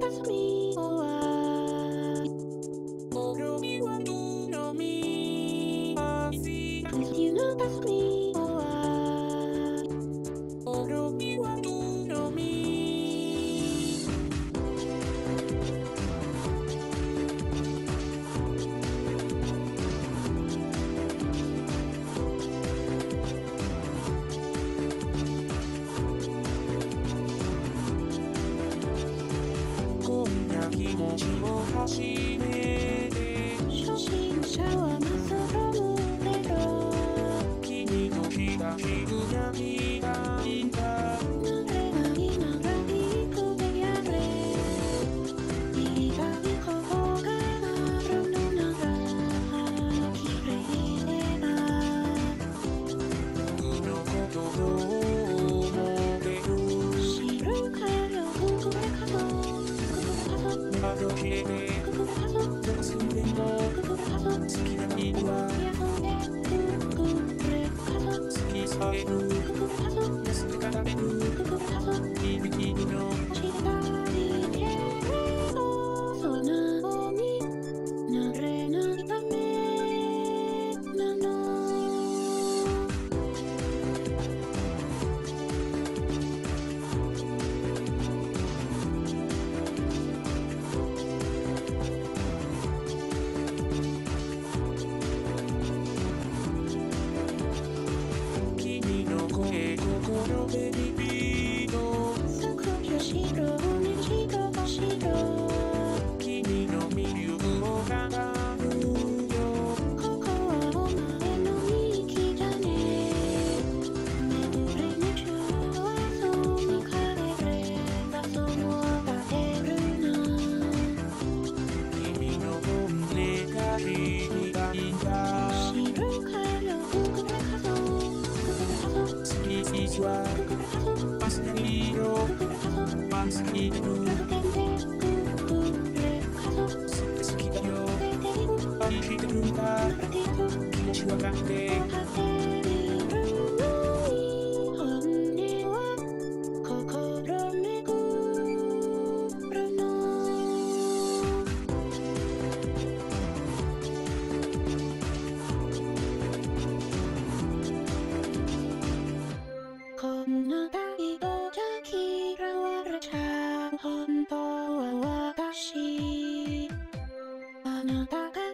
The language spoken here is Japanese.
That's me, alright. All you want to she 窓切れて突然の月並みは baby. siswa Pas hero Pas hidup Sekita yo Pas hidup Kita Kita 本当は私。あなたが